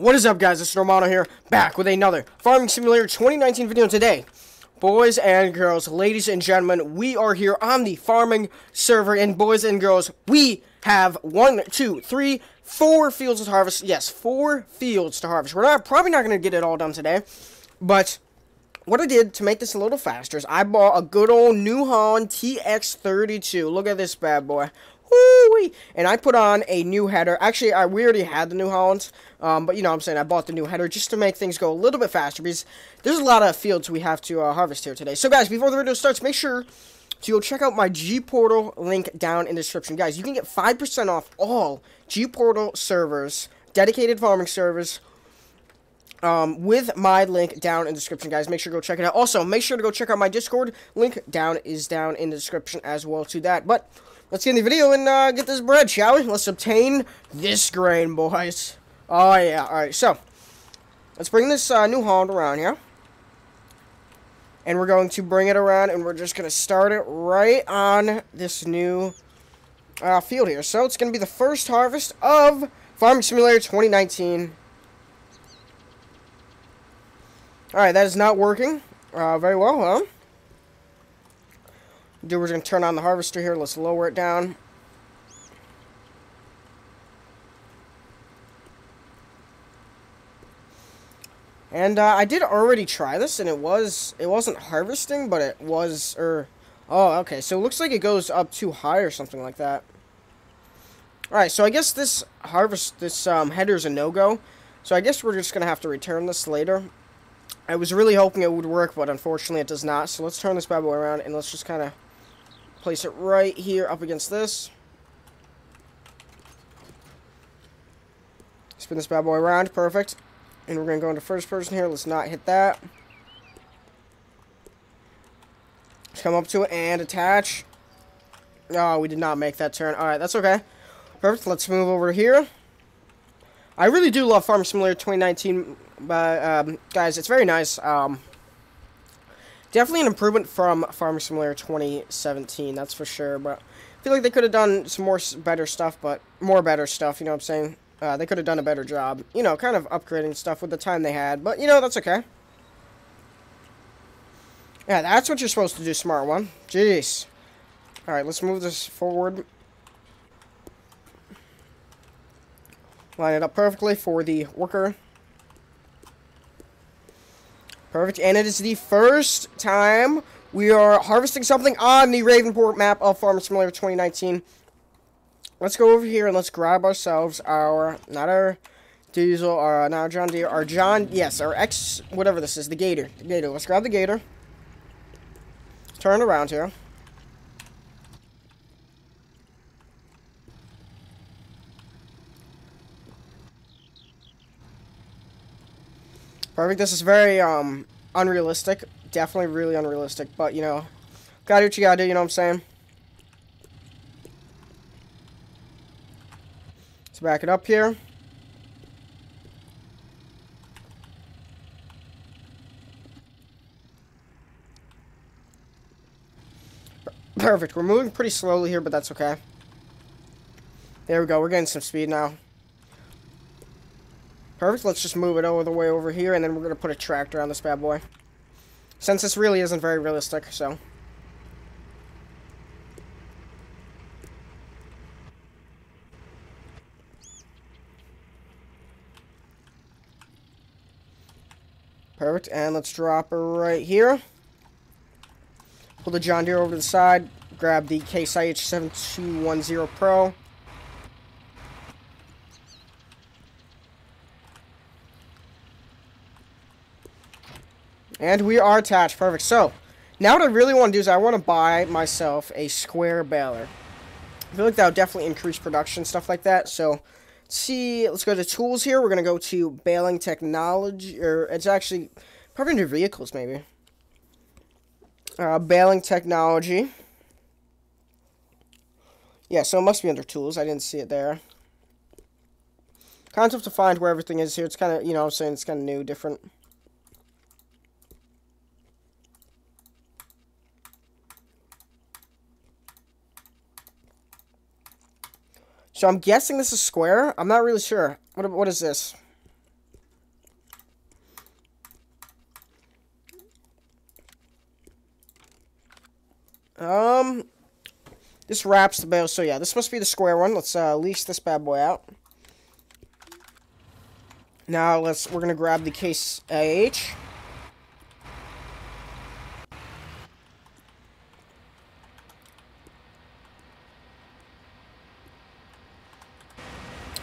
What is up, guys? It's Normano here, back with another Farming Simulator 2019 video today. Boys and girls, ladies and gentlemen, we are here on the farming server, and boys and girls, we have one, two, three, four fields to harvest. Yes, four fields to harvest. We're not probably not going to get it all done today, but what I did to make this a little faster is I bought a good old New Holland TX32. Look at this bad boy. Woo-wee. And I put on a new header. Actually, I, we already had the New Hollands. Um, but, you know what I'm saying, I bought the new header just to make things go a little bit faster. Because there's a lot of fields we have to uh, harvest here today. So, guys, before the video starts, make sure to go check out my G Portal link down in the description. Guys, you can get 5% off all G Portal servers, dedicated farming servers, um, with my link down in the description, guys. Make sure to go check it out. Also, make sure to go check out my Discord. Link down is down in the description as well to that. But let's get in the video and uh, get this bread, shall we? Let's obtain this grain, boys. Oh, yeah. All right, so let's bring this uh, New Holland around here. And we're going to bring it around, and we're just going to start it right on this new uh, field here. So it's going to be the first harvest of Farming Simulator 2019. Alright, that is not working uh, very well, huh? Dude, we're going to turn on the harvester here. Let's lower it down. And uh, I did already try this, and it was, it wasn't harvesting, but it was, or, er, oh, okay, so it looks like it goes up too high or something like that. Alright, so I guess this harvest, this um, header is a no-go, so I guess we're just to have to return this later. I was really hoping it would work, but unfortunately it does not. So let's turn this bad boy around and let's just kind of place it right here up against this. Spin this bad boy around. Perfect. And we're going to go into first person here. Let's not hit that. Let's come up to it and attach. Oh, we did not make that turn. Alright, that's okay. Perfect. Let's move over here. I really do love Farm Simulator 2019 but, um, guys, it's very nice. Um, definitely an improvement from Farming Simulator 2017, that's for sure. But I feel like they could have done some more better stuff, but more better stuff, you know what I'm saying? Uh, they could have done a better job, you know, kind of upgrading stuff with the time they had. But, you know, that's okay. Yeah, that's what you're supposed to do, smart one. Jeez. Alright, let's move this forward. Line it up perfectly for the worker. Perfect. And it is the first time we are harvesting something on the Ravenport map of Farming Simulator 2019. Let's go over here and let's grab ourselves our, not our diesel, our, not our John Deere, our John, yes, our X, whatever this is, the Gator. The Gator. Let's grab the Gator. Turn around here. Perfect. This is very um unrealistic. Definitely really unrealistic, but you know, gotta do what you gotta do, you know what I'm saying? Let's back it up here. Perfect. We're moving pretty slowly here, but that's okay. There we go. We're getting some speed now. Perfect, let's just move it all the way over here, and then we're going to put a tractor on this bad boy. Since this really isn't very realistic, so... Perfect, and let's drop her right here. Pull the John Deere over to the side, grab the Case IH 7210 Pro. And we are attached. Perfect. So, now what I really want to do is I want to buy myself a square baler. I feel like that would definitely increase production, stuff like that. So, let's see. Let's go to tools here. We're going to go to baling technology. Or it's actually probably under vehicles, maybe. Uh, baling technology. Yeah, so it must be under tools. I didn't see it there. Kind of tough to find where everything is here. It's kind of, you know I'm saying, it's kind of new, different. So I'm guessing this is square. I'm not really sure. What, what is this? Um, this wraps the bill. So yeah, this must be the square one. Let's uh, lease this bad boy out. Now let's. We're gonna grab the case AH.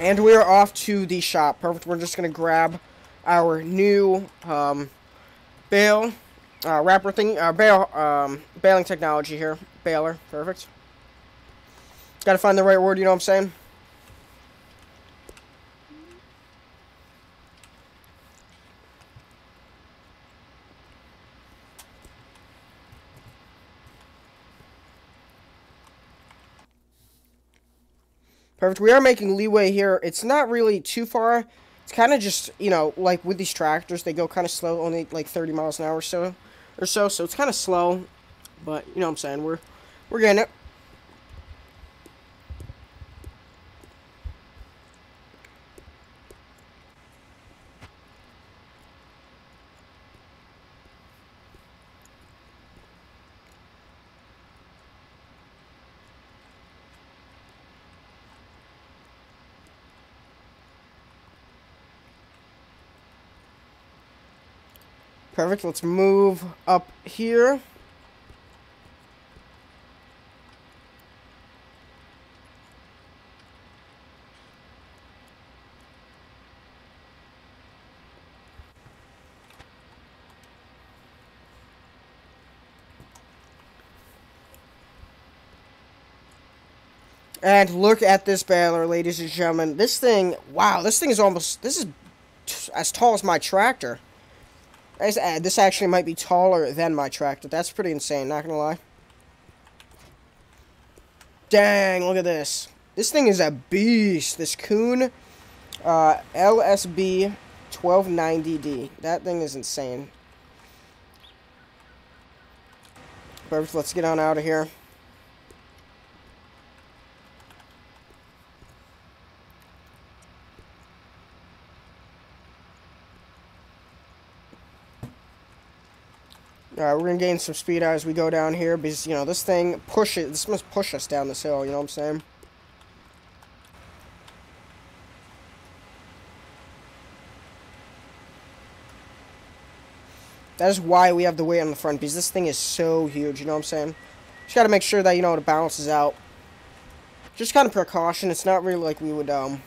And we are off to the shop. Perfect. We're just going to grab our new um, uh, wrapper thing, uh, bale, um, baling technology here. Baler. Perfect. Got to find the right word, you know what I'm saying? Perfect. We are making leeway here. It's not really too far. It's kind of just, you know, like with these tractors, they go kind of slow, only like 30 miles an hour or so, or so. So it's kind of slow, but you know what I'm saying. We're we're getting it. Perfect. Let's move up here. And look at this baler, ladies and gentlemen. This thing, wow, this thing is almost, this is as tall as my tractor. This actually might be taller than my tractor. That's pretty insane, not gonna lie. Dang, look at this. This thing is a beast. This Kuhn uh, LSB 1290D. That thing is insane. Perfect, let's get on out of here. Alright, we're going to gain some speed as we go down here because, you know, this thing pushes, this must push us down this hill, you know what I'm saying? That is why we have the weight on the front, because this thing is so huge, you know what I'm saying? Just gotta make sure that, you know, it balances out. Just kind of precaution, it's not really like we would, um,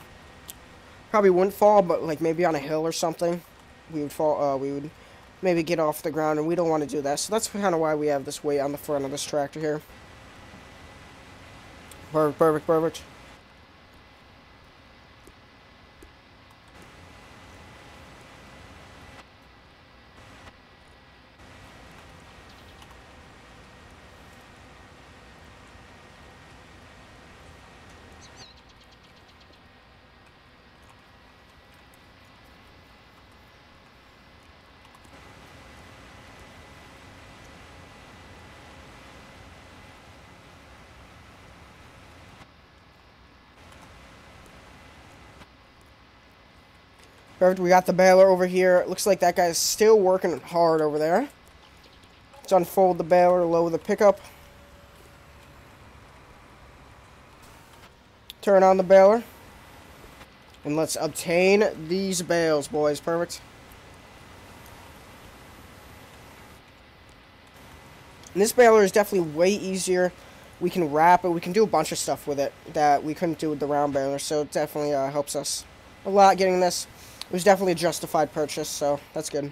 probably wouldn't fall, but like maybe on a hill or something, we would fall, uh, we would maybe get off the ground, and we don't want to do that. So that's kind of why we have this weight on the front of this tractor here. Perfect, perfect, perfect. Perfect. We got the baler over here. It looks like that guy's still working hard over there. Let's unfold the baler, lower the pickup. Turn on the baler. And let's obtain these bales, boys. Perfect. And this baler is definitely way easier. We can wrap it. We can do a bunch of stuff with it that we couldn't do with the round baler. So it definitely uh, helps us a lot getting this. It was definitely a justified purchase, so that's good.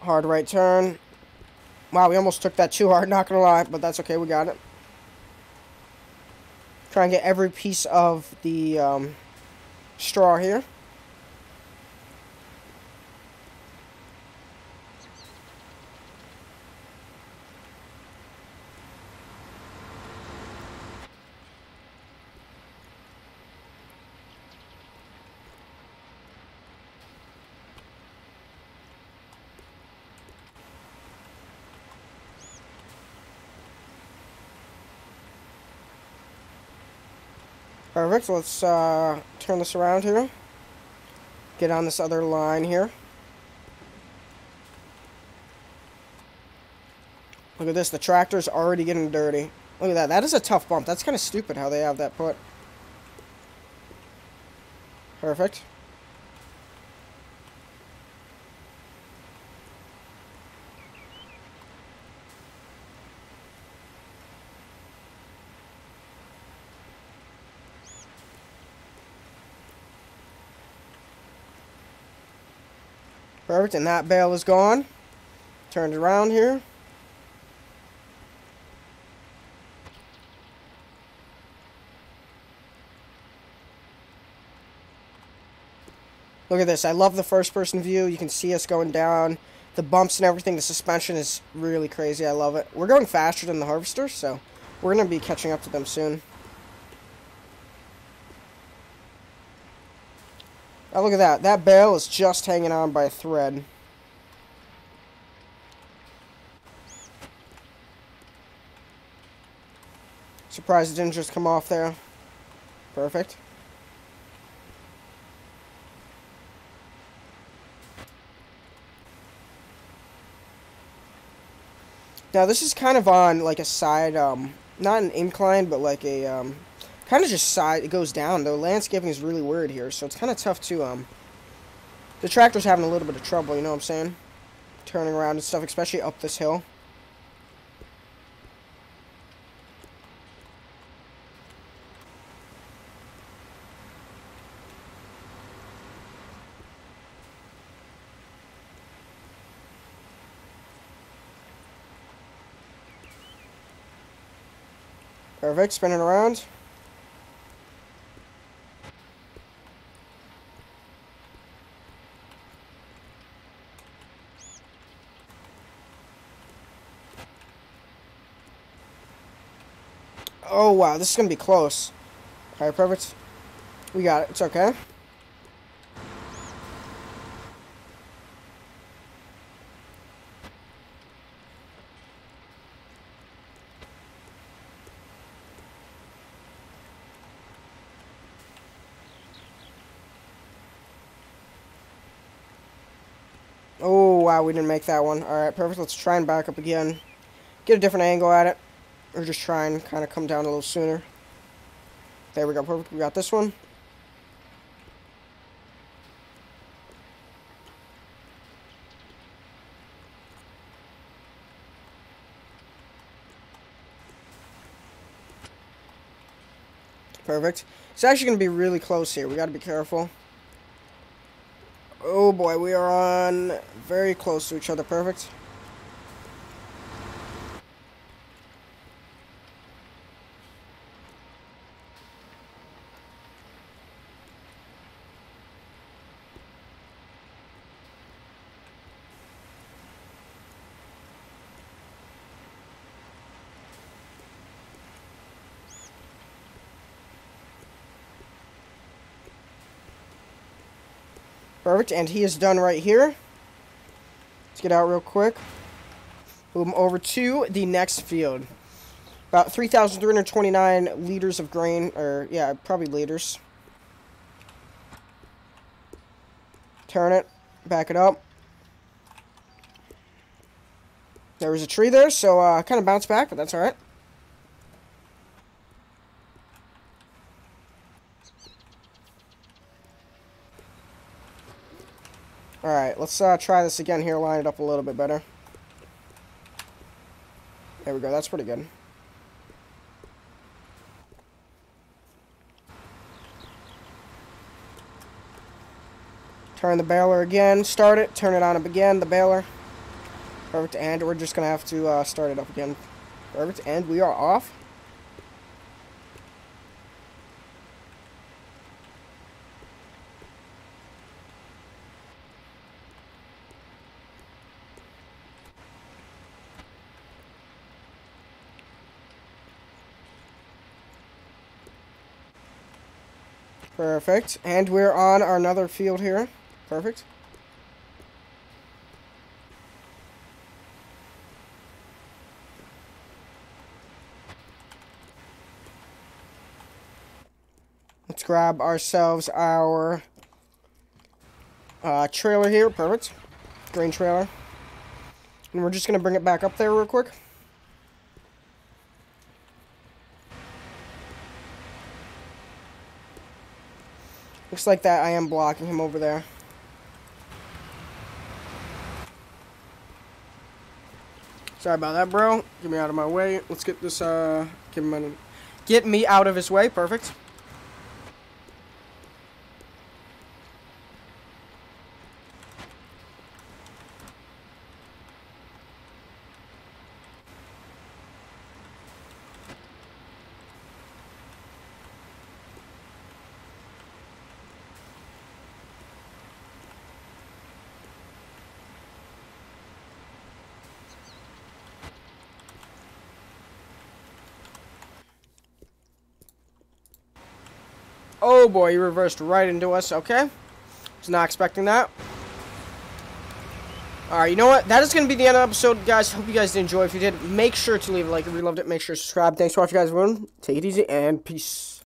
Hard right turn. Wow, we almost took that too hard, not gonna lie, but that's okay, we got it. Try and get every piece of the um, straw here. Perfect, let's uh, turn this around here. Get on this other line here. Look at this. The tractor's already getting dirty. Look at that. That is a tough bump. That's kind of stupid how they have that put. Perfect. Perfect, and that bale is gone. Turned around here. Look at this. I love the first person view. You can see us going down. The bumps and everything. The suspension is really crazy. I love it. We're going faster than the Harvester, so we're going to be catching up to them soon. Oh, look at that. That bale is just hanging on by a thread. Surprised it didn't just come off there. Perfect. Now this is kind of on like a side, um, not an incline, but like a um, kind of just side, it goes down. though. landscaping is really weird here, so it's kind of tough to, um, the tractor's having a little bit of trouble, you know what I'm saying? Turning around and stuff, especially up this hill. Perfect, spinning around. Oh, wow. This is going to be close. Alright, perfect. We got it. It's okay. Oh, wow, we didn't make that one. Alright, perfect. Let's try and back up again. Get a different angle at it. Or just try and kind of come down a little sooner. There we go, perfect. We got this one. Perfect. It's actually going to be really close here. We got to be careful. Oh boy, we are on very close to each other. Perfect. Perfect, and he is done right here. Let's get out real quick. Move him over to the next field. About 3,329 liters of grain, or, yeah, probably liters. Turn it, back it up. There was a tree there, so uh, kind of bounced back, but that's alright. Alright, let's uh, try this again here, line it up a little bit better. There we go, that's pretty good. Turn the baler again, start it, turn it on up again, the baler. Perfect, and we're just going to have to uh, start it up again. Perfect, and we are off. Perfect. And we're on our another field here. Perfect. Let's grab ourselves our uh, trailer here. Perfect. Green trailer. And we're just going to bring it back up there real quick. Looks like that I am blocking him over there. Sorry about that, bro. Get me out of my way. Let's get this, uh, get, him get me out of his way. Perfect. Oh boy, he reversed right into us. Okay. Was not expecting that. Alright, you know what? That is going to be the end of the episode, guys. Hope you guys did enjoy. If you did, make sure to leave a like if you loved it. Make sure to subscribe. Thanks for watching, guys. Everyone, take it easy and peace.